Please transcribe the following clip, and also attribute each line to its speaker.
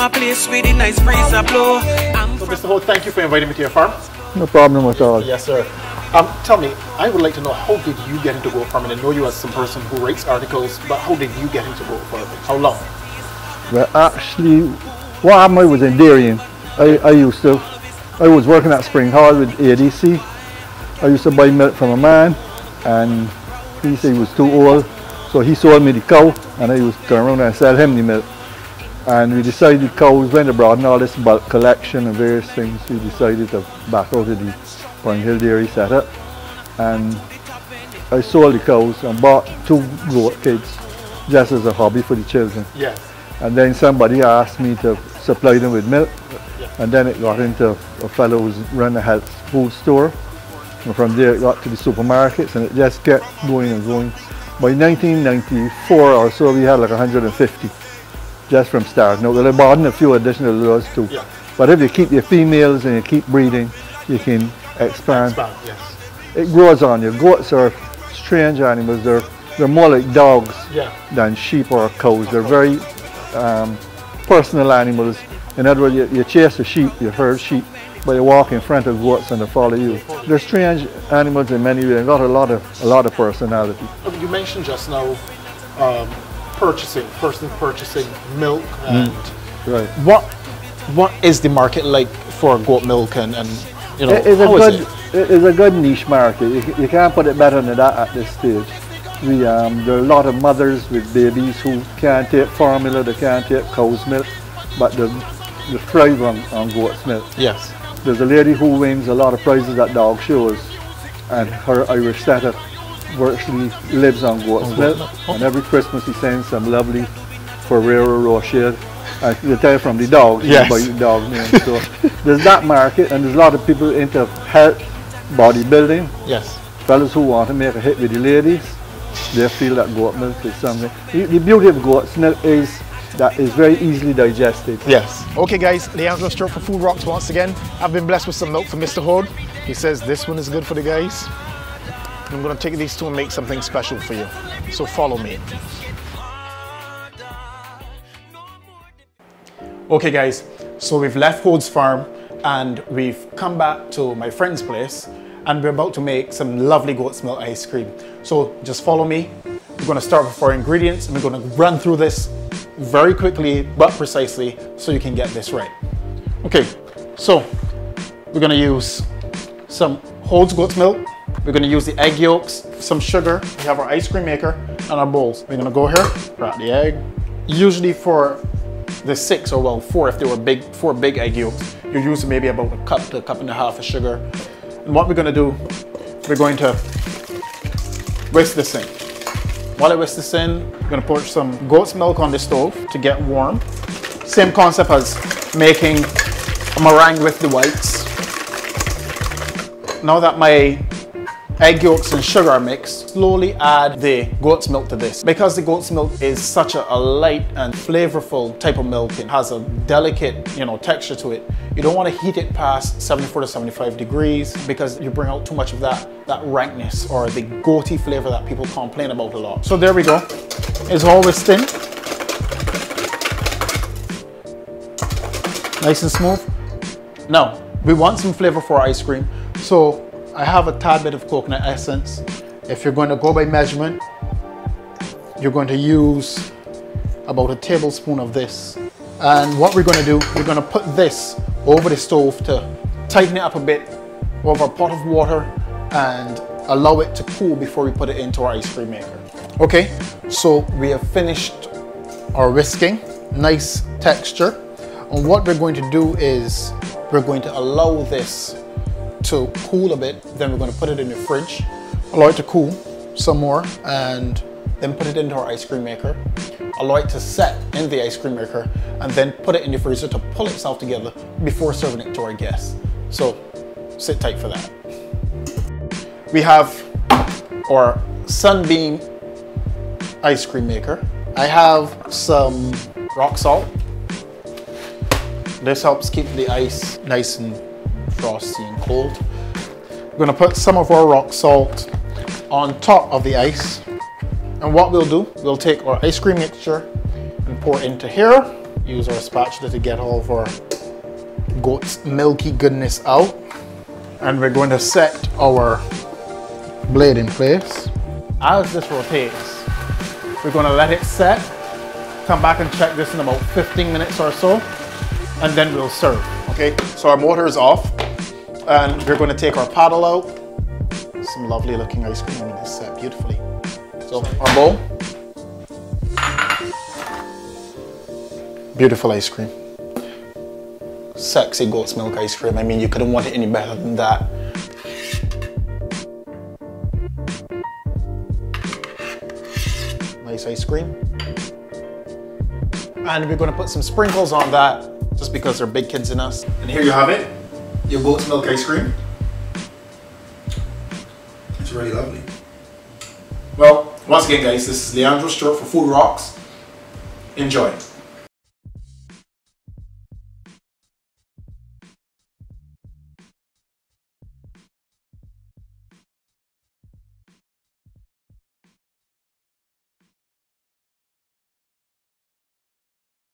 Speaker 1: a place with a nice breeze a blow. I'm
Speaker 2: So, Mr. Hoad, thank you for inviting me to your farm.
Speaker 3: No problem at all.
Speaker 2: Yes, sir. Um, tell me, I would like to know how did you get into goat farming? I know you as some person who writes articles, but how did you get into goat farming? How long?
Speaker 3: Well, actually, what happened, I was in dairying. I, I used to, I was working at Spring Hall with ADC. I used to buy milk from a man, and he said he was too old, so he sold me the cow, and I used to turn around and sell him the milk. And we decided cows went abroad and all this bulk collection and various things. We decided to back out of the Pine Hill Dairy setup. And I sold the cows and bought two goat kids just as a hobby for the children.
Speaker 2: Yes.
Speaker 3: And then somebody asked me to supply them with milk. And then it got into a fellow who's run a health food store. And from there it got to the supermarkets and it just kept going and going. By 1994 or so we had like 150 just from start. I bought in a few additional laws too.
Speaker 2: Yeah.
Speaker 3: But if you keep your females and you keep breeding, you can expand.
Speaker 2: Expand, yes.
Speaker 3: It grows on you. Goats are strange animals. They're they're more like dogs
Speaker 2: Yeah.
Speaker 3: than sheep or cows. They're very um, personal animals. In other words, you, you chase a sheep, you herd sheep, but you walk in front of goats and they follow you. They're strange animals in many ways. They've got a lot of a lot of personality.
Speaker 2: You mentioned just now um, purchasing, person purchasing milk and
Speaker 3: Right.
Speaker 2: what what is the market like for goat milk and, and you know
Speaker 3: It is a good
Speaker 2: it?
Speaker 3: it is a good niche market. You, you can't put it better than that at this stage. We um, there are a lot of mothers with babies who can't take formula, they can't take cow's milk, but they, they thrive on, on goat's milk.
Speaker 2: Yes.
Speaker 3: There's a lady who wins a lot of prizes at dog shows, and her Irish setter virtually lives on goat's milk. And every Christmas he sends some lovely Ferrero Rocher. I can tell from the dogs,
Speaker 2: Yes.
Speaker 3: by the dog name. So there's that market, and there's a lot of people into health, bodybuilding,
Speaker 2: Yes.
Speaker 3: fellas who want to make a hit with the ladies. They feel that goat milk is something. The, the beauty of goat's milk is that it's very easily digested.
Speaker 2: Yes. Okay, guys, Leandro Stewart for Food Rocks once again. I've been blessed with some milk from Mr. Hoad. He says this one is good for the guys. I'm gonna take these two and make something special for you. So follow me. Okay, guys, so we've left Hoad's farm and we've come back to my friend's place and we're about to make some lovely goat's milk ice cream. So just follow me. We're gonna start with our ingredients and we're gonna run through this very quickly but precisely so you can get this right. Okay, so we're gonna use some Hoad's goat's milk. We're gonna use the egg yolks, some sugar. We have our ice cream maker and our bowls. We're gonna go here, crack the egg. Usually for the six or well four if they were big, four big egg yolks, you're using maybe about a cup to a cup and a half of sugar. And what we're gonna do, we're going to whisk this in. While I whisk this in, I'm gonna pour some goat's milk on the stove to get warm. Same concept as making a meringue with the whites. Now that my egg yolks and sugar mixed, slowly add the goat's milk to this. Because the goat's milk is such a, a light and flavorful type of milk, it has a delicate, you know, texture to it. You don't want to heat it past 74 to 75 degrees because you bring out too much of that, that rankness or the goaty flavor that people complain about a lot. So there we go. It's all whisked in. Nice and smooth. Now, we want some flavor for our ice cream. So I have a tad bit of coconut essence. If you're going to go by measurement, you're going to use about a tablespoon of this. And what we're going to do, we're going to put this over the stove to tighten it up a bit over a pot of water and allow it to cool before we put it into our ice cream maker. Okay, so we have finished our whisking, nice texture. And what we're going to do is we're going to allow this to cool a bit, then we're going to put it in the fridge, allow it to cool some more, and then put it into our ice cream maker, allow it to set in the ice cream maker, and then put it in the freezer to pull itself together before serving it to our guests. So sit tight for that. We have our Sunbeam ice cream maker. I have some rock salt. This helps keep the ice nice and frosty and cold. We're gonna put some of our rock salt on top of the ice. And what we'll do, we'll take our ice cream mixture and pour it into here. use our spatula to get all of our goat's milky goodness out. And we're going to set our blade in place. As this rotates, we're going to let it set, come back and check this in about 15 minutes or so, and then we'll serve. Okay, so our motor is off, and we're going to take our paddle out. Some lovely looking ice cream, and it's set beautifully. So our bowl. Beautiful ice cream. Sexy goat's milk ice cream. I mean, you couldn't want it any better than that. Nice ice cream. And we're gonna put some sprinkles on that just because they're big kids in us. And here you have it, your goat's milk ice cream.
Speaker 4: It's really lovely.
Speaker 2: Well, once again guys, this is Leandro Stewart for Food Rocks. Enjoy.